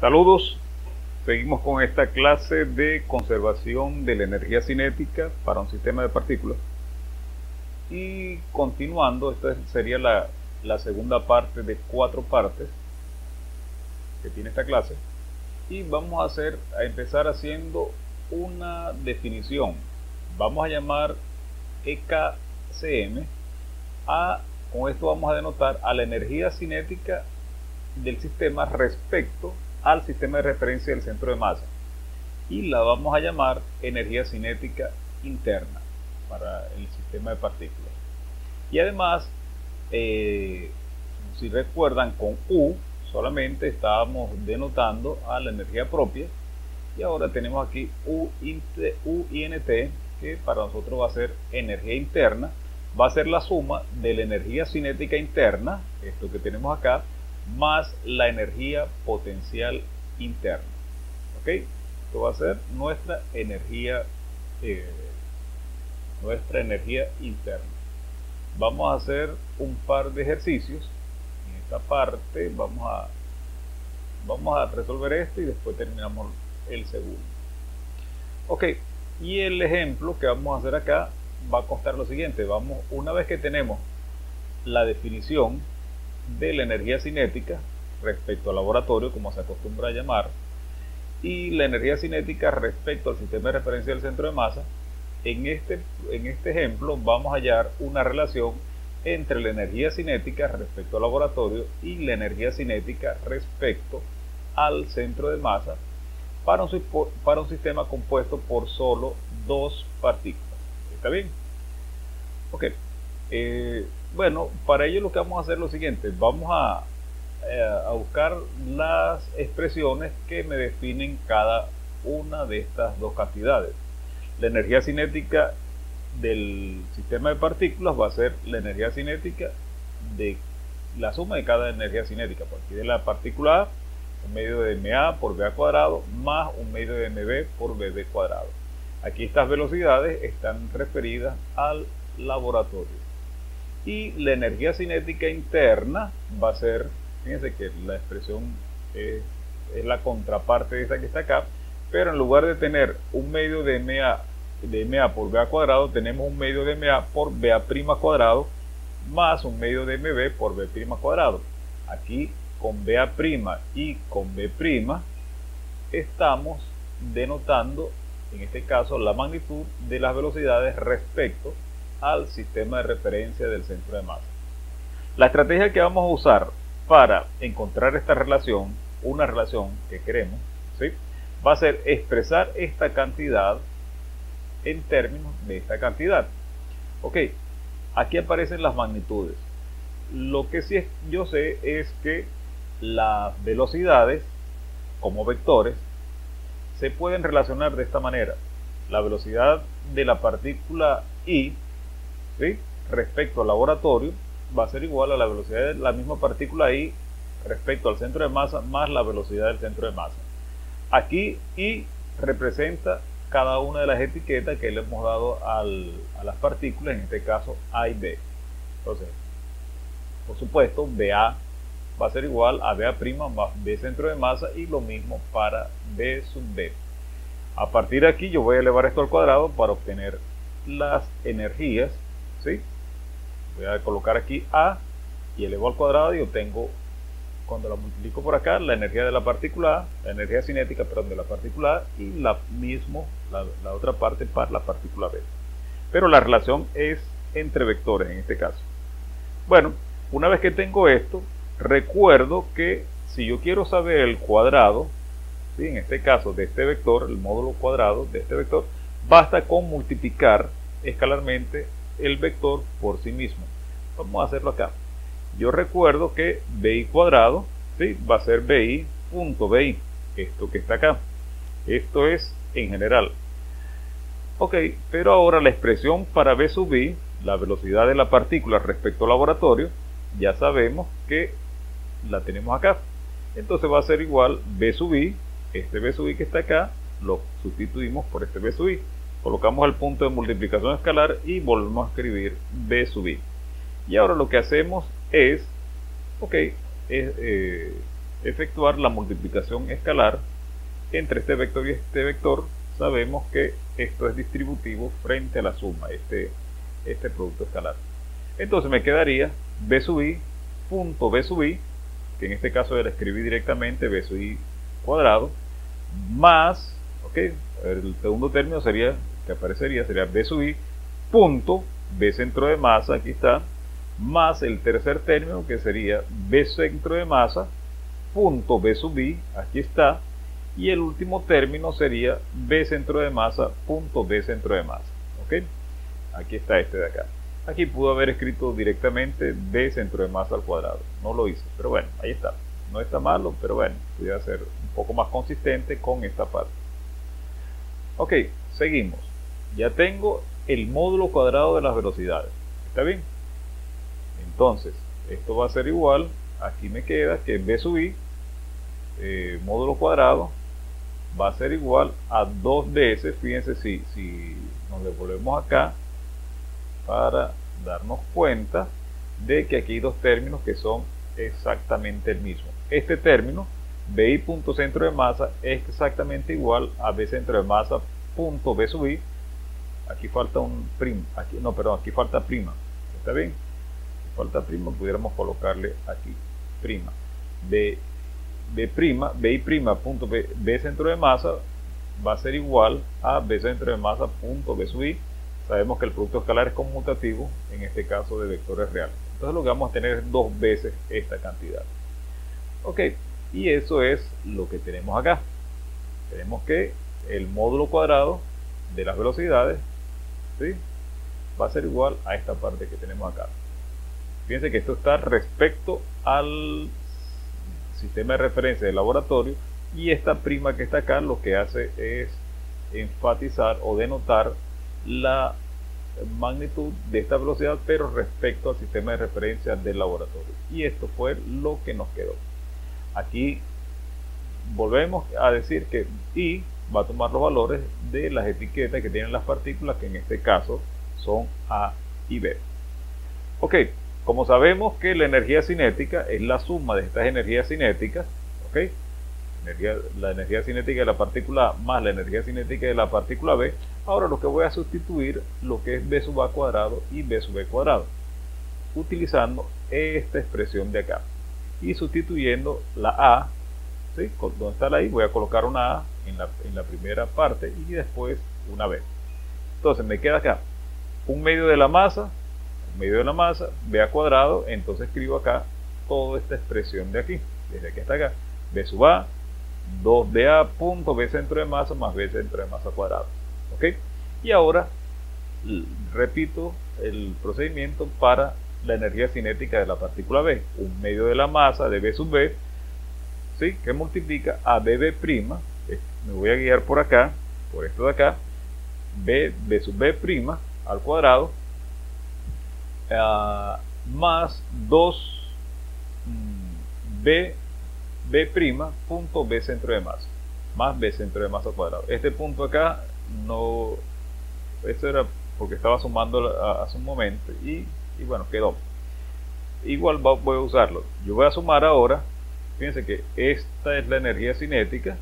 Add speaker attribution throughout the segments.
Speaker 1: Saludos, seguimos con esta clase de conservación de la energía cinética para un sistema de partículas. Y continuando, esta sería la, segunda parte de cuatro partes que tiene esta clase. Y vamos a hacer, a empezar haciendo una definición. Vamos a llamar EKCM a, con esto vamos a denotar a la energía cinética del sistema respecto al sistema de referencia del centro de masa. Y la vamos a llamar energía cinética interna para el sistema de partículas. Y además, eh, si recuerdan, con U solamente estábamos denotando a la energía propia. Y ahora tenemos aquí U, INT, que para nosotros va a ser energía interna, va a ser la suma de la energía cinética interna, esto que tenemos acá, más la energía potencial interna. ¿Ok? Esto va a ser nuestra energía, eh, nuestra energía interna. Vamos a hacer un par de ejercicios. En esta parte vamos a, vamos a resolver esto y después terminamos el segundo. Ok, y el ejemplo que vamos a hacer acá va a constar lo siguiente. Vamos, una vez que tenemos la definición de la energía cinética respecto al laboratorio, como se acostumbra a llamar, y la energía cinética respecto al sistema de referencia del centro de masa, en este, en este ejemplo vamos a hallar una relación entre la energía cinética respecto al laboratorio y la energía cinética respecto al centro de masa para un, para un sistema compuesto por solo dos partículas. ¿Está bien? Ok. Eh, bueno, para ello lo que vamos a hacer es lo siguiente, vamos a, eh, a buscar las expresiones que me definen cada una de estas dos cantidades. La energía cinética del sistema de partículas va a ser la energía cinética de la suma de cada energía cinética. Por aquí de la partícula A, un medio de MA por BA cuadrado más un medio de MB por BB cuadrado. Aquí estas velocidades están referidas al laboratorio y la energía cinética interna va a ser, fíjense que la expresión es, la contraparte de esta que está acá, pero en lugar de tener un medio de MA, de por BA cuadrado, tenemos un medio de MA por BA prima cuadrado más un medio de MB por B prima cuadrado. Aquí con BA prima y con B prima estamos denotando en este caso la magnitud de las velocidades respecto al sistema de referencia del centro de masa. La estrategia que vamos a usar para encontrar esta relación, una relación que queremos, ¿sí? va a ser expresar esta cantidad en términos de esta cantidad. Ok, aquí aparecen las magnitudes. Lo que sí yo sé es que las velocidades como vectores se pueden relacionar de esta manera. La velocidad de la partícula I respecto al laboratorio va a ser igual a la velocidad de la misma partícula ahí respecto al centro de masa más la velocidad del centro de masa. Aquí I representa cada una de las etiquetas que le hemos dado a las partículas, en este caso A y B. Entonces, por supuesto, BA va a ser igual a BA' más B centro de masa y lo mismo para B sub B. A partir de aquí yo voy a elevar esto al cuadrado para obtener las energías Voy a colocar aquí A y elevo al cuadrado y obtengo, cuando la multiplico por acá, la energía de la partícula la energía cinética, perdón, de la partícula y la mismo, la, la otra parte para la partícula B. Pero la relación es entre vectores en este caso. Bueno, una vez que tengo esto, recuerdo que si yo quiero saber el cuadrado, ¿sí? en este caso de este vector, el módulo cuadrado de este vector, basta con multiplicar escalarmente el vector por sí mismo. Vamos a hacerlo acá. Yo recuerdo que BI cuadrado ¿sí? va a ser BI punto BI, esto que está acá. Esto es en general. Ok, pero ahora la expresión para B sub I, la velocidad de la partícula respecto al laboratorio, ya sabemos que la tenemos acá. Entonces va a ser igual B sub I, este B sub I que está acá, lo sustituimos por este B sub I colocamos el punto de multiplicación escalar y volvemos a escribir b sub i. Y ahora lo que hacemos es, ok, eh, efectuar la multiplicación escalar entre este vector y este vector, sabemos que esto es distributivo frente a la suma, este, este producto escalar. Entonces me quedaría b sub i punto b sub i, que en este caso le escribí directamente b sub i cuadrado, más, ok, el segundo término sería, que aparecería, sería b sub i punto b centro de masa, aquí está, más el tercer término que sería b centro de masa punto b sub i, aquí está, y el último término sería b centro de masa punto b centro de masa, ok, aquí está este de acá. Aquí pudo haber escrito directamente b centro de masa al cuadrado, no lo hice, pero bueno, ahí está. No está malo, pero bueno, pudiera ser un poco más consistente con esta parte. Ok, seguimos. Ya tengo el módulo cuadrado de las velocidades. ¿Está bien? Entonces, esto va a ser igual, aquí me queda que b sub i, módulo cuadrado, va a ser igual a 2 ds. Fíjense si, si nos devolvemos acá para darnos cuenta de que aquí hay dos términos que son exactamente el mismo. Este término, BI punto centro de masa, es exactamente igual a B centro de masa punto B sub i. Aquí falta un prima, aquí, no, perdón, aquí falta prima. ¿Está bien? falta prima, pudiéramos colocarle aquí prima. B, B prima, BI prima punto B, B centro de masa va a ser igual a B centro de masa punto B sub i. Sabemos que el producto escalar es conmutativo, en este caso de vectores reales. Entonces lo que vamos a tener es dos veces esta cantidad. Ok, y eso es lo que tenemos acá. Tenemos que el módulo cuadrado de las velocidades va a ser igual a esta parte que tenemos acá. Fíjense que esto está respecto al sistema de referencia del laboratorio y esta prima que está acá lo que hace es enfatizar o denotar la magnitud de esta velocidad pero respecto al sistema de referencia del laboratorio. Y esto fue lo que nos quedó. Aquí volvemos a decir que I va a tomar los valores de las etiquetas que tienen las partículas que en este caso son A y B ok como sabemos que la energía cinética es la suma de estas energías cinéticas, ¿ok? la energía cinética de la partícula A más la energía cinética de la partícula B, ahora lo que voy a sustituir lo que es B sub A cuadrado y B sub B cuadrado, utilizando esta expresión de acá. Y sustituyendo la A, ¿sí? donde está la I, voy a colocar una A en la, primera parte y después una B. Entonces me queda acá un medio de la masa medio de la masa, b a cuadrado, entonces escribo acá toda esta expresión de aquí, desde aquí hasta acá, b sub a, 2da punto b centro de masa más b centro de masa cuadrado. ¿Ok? Y ahora repito el procedimiento para la energía cinética de la partícula B, un medio de la masa de B sub B, ¿sí? que multiplica a BB', me voy a guiar por acá, por esto de acá, B, B sub B' al cuadrado, eh, más 2 mm, b b prima punto b centro de masa más b centro de masa cuadrado. Este punto acá no esto era porque estaba sumando hace un momento y, bueno quedó. Igual voy a usarlo. Yo voy a sumar ahora fíjense que esta es la energía cinética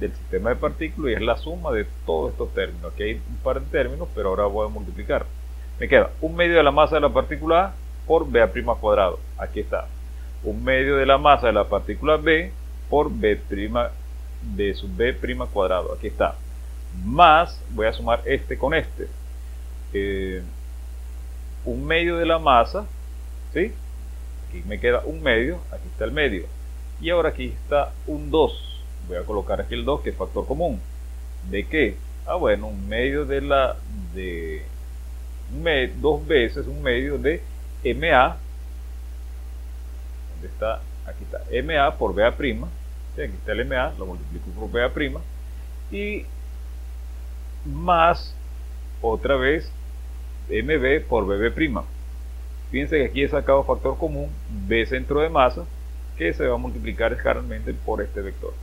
Speaker 1: del sistema de partículas y es la suma de todos estos términos aquí hay un par de términos pero ahora voy a multiplicar me queda un medio de la masa de la partícula A por B' cuadrado. Aquí está. Un medio de la masa de la partícula B por B' de sub B' cuadrado. Aquí está. Más, voy a sumar este con este. Eh, un medio de la masa, ¿sí? Aquí me queda un medio, aquí está el medio. Y ahora aquí está un 2. Voy a colocar aquí el 2, que es factor común. ¿De qué? Ah, bueno, un medio de la de dos veces un medio de MA, donde está, aquí está MA por BA', aquí está el MA, lo multiplico por BA', y más otra vez MB por BB'. Fíjense que aquí he sacado factor común B centro de masa que se va a multiplicar escalarmente por este vector.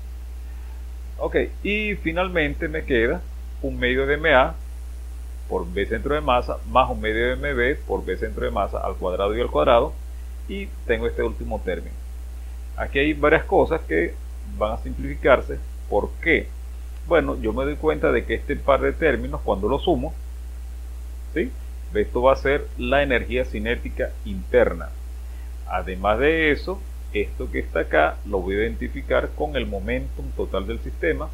Speaker 1: Ok, y finalmente me queda un medio de MA por b centro de masa más un medio de mb por b centro de masa al cuadrado y al cuadrado y tengo este último término. aquí hay varias cosas que van a simplificarse. ¿Por qué? Bueno, yo me doy cuenta de que este par de términos, cuando lo sumo, ¿sí? esto va a ser la energía cinética interna. Además de eso, esto que está acá lo voy a identificar con el momentum total del sistema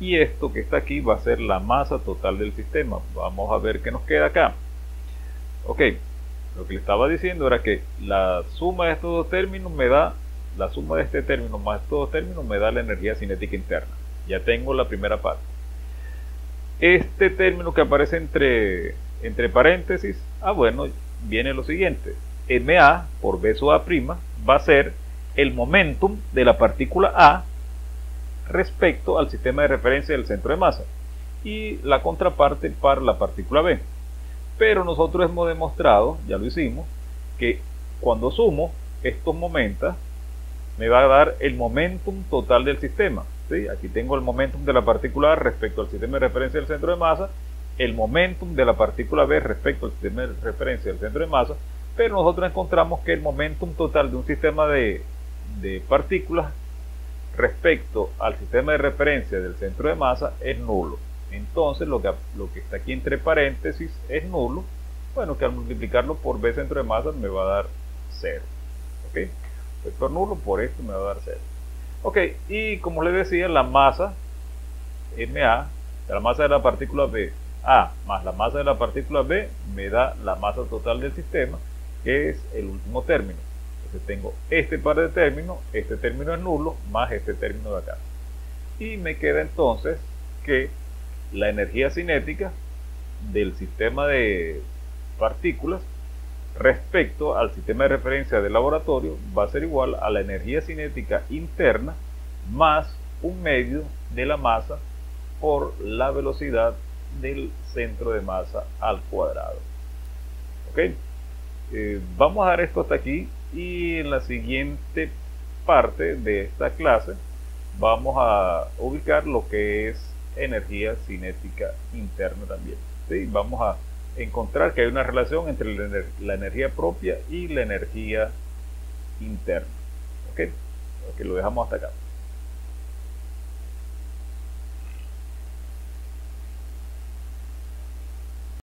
Speaker 1: y esto que está aquí va a ser la masa total del sistema. Vamos a ver qué nos queda acá. Ok, lo que le estaba diciendo era que la suma de estos dos términos me da, la suma de este término más estos dos términos me da la energía cinética interna. Ya tengo la primera parte. Este término que aparece entre, entre paréntesis, ah bueno, viene lo siguiente. MA por B sub A' va a ser el momentum de la partícula A respecto al sistema de referencia del centro de masa y la contraparte para la partícula B. Pero nosotros hemos demostrado, ya lo hicimos, que cuando sumo estos momentos me va a dar el momentum total del sistema. ¿sí? Aquí tengo el momentum de la partícula A respecto al sistema de referencia del centro de masa, el momentum de la partícula B respecto al sistema de referencia del centro de masa, pero nosotros encontramos que el momentum total de un sistema de, de partículas respecto al sistema de referencia del centro de masa es nulo. Entonces lo que, lo que está aquí entre paréntesis es nulo. Bueno, que al multiplicarlo por B centro de masa me va a dar 0. ¿Ok? Vector nulo por esto me va a dar 0. Ok, y como les decía, la masa MA, la masa de la partícula B A más la masa de la partícula B me da la masa total del sistema, que es el último término tengo este par de términos, este término es nulo, más este término de acá. Y me queda entonces que la energía cinética del sistema de partículas respecto al sistema de referencia del laboratorio va a ser igual a la energía cinética interna más un medio de la masa por la velocidad del centro de masa al cuadrado. ¿Ok? Eh, vamos a dar esto hasta aquí y en la siguiente parte de esta clase vamos a ubicar lo que es energía cinética interna también. ¿sí? Vamos a encontrar que hay una relación entre la, energía propia y la energía interna. Lo dejamos hasta acá.